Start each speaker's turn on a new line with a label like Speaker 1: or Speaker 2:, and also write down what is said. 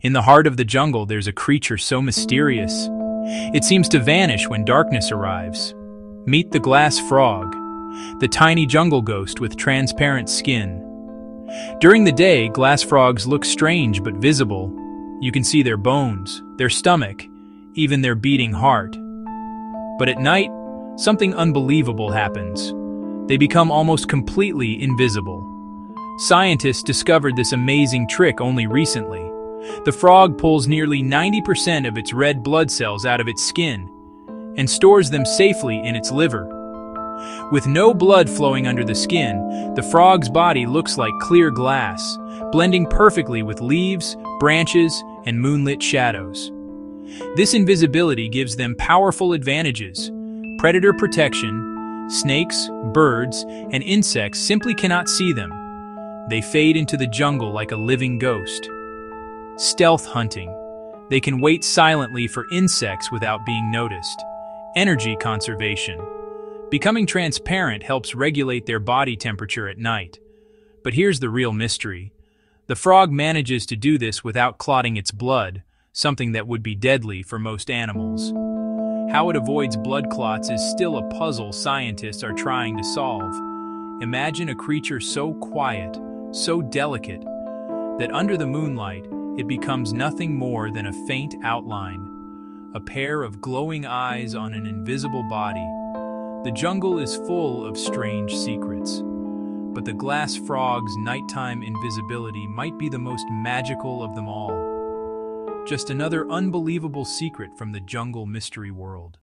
Speaker 1: In the heart of the jungle, there's a creature so mysterious. It seems to vanish when darkness arrives. Meet the glass frog, the tiny jungle ghost with transparent skin. During the day, glass frogs look strange but visible. You can see their bones, their stomach, even their beating heart. But at night, something unbelievable happens. They become almost completely invisible. Scientists discovered this amazing trick only recently. The frog pulls nearly 90% of its red blood cells out of its skin and stores them safely in its liver. With no blood flowing under the skin, the frog's body looks like clear glass, blending perfectly with leaves, branches, and moonlit shadows. This invisibility gives them powerful advantages. Predator protection, snakes, birds, and insects simply cannot see them. They fade into the jungle like a living ghost. Stealth hunting. They can wait silently for insects without being noticed. Energy conservation. Becoming transparent helps regulate their body temperature at night. But here's the real mystery. The frog manages to do this without clotting its blood, something that would be deadly for most animals. How it avoids blood clots is still a puzzle scientists are trying to solve. Imagine a creature so quiet, so delicate, that under the moonlight, it becomes nothing more than a faint outline, a pair of glowing eyes on an invisible body. The jungle is full of strange secrets, but the glass frog's nighttime invisibility might be the most magical of them all. Just another unbelievable secret from the jungle mystery world.